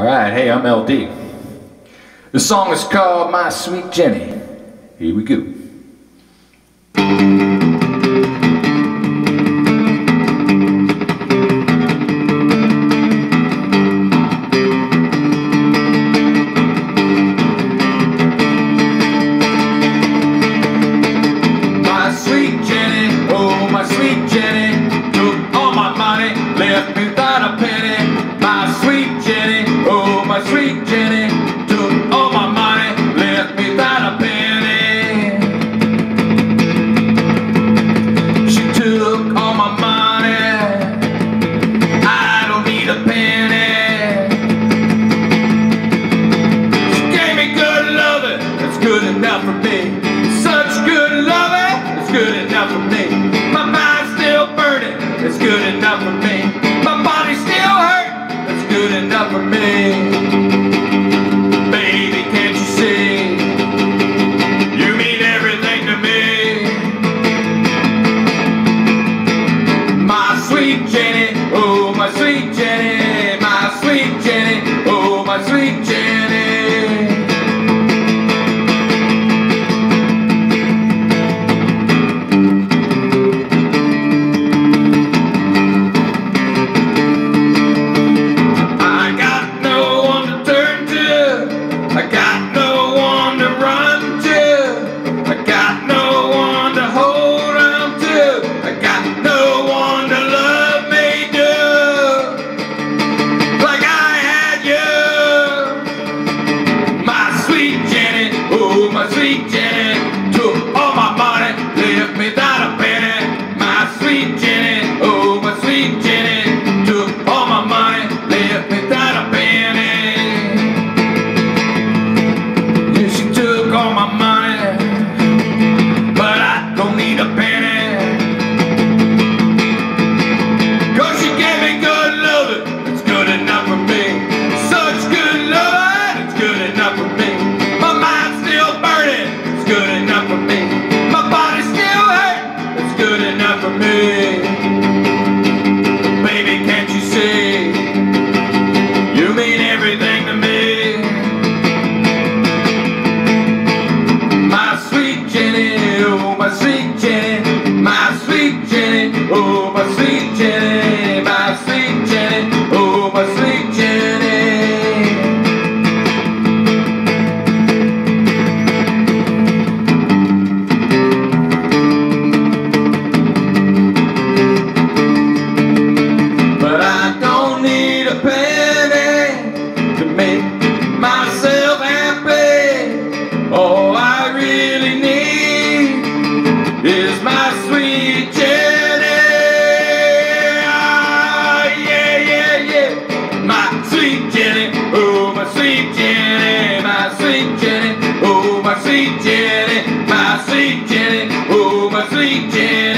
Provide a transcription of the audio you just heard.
All right, hey, I'm LD. The song is called My Sweet Jenny. Here we go. for me. Such good loving, it's good enough for me. My mind's still burning, it's good enough for me. My body still hurt, it's good enough for me. Baby, can't you see? You mean everything to me. My sweet Jenny, oh my sweet Jenny. street, took all my money, left me. is my sweet Jenny. Oh, yeah, yeah, yeah. My sweet Jenny. Oh, my sweet Jenny. My sweet Jenny. Oh, my sweet Jenny. My sweet Jenny. Oh, my sweet Jenny.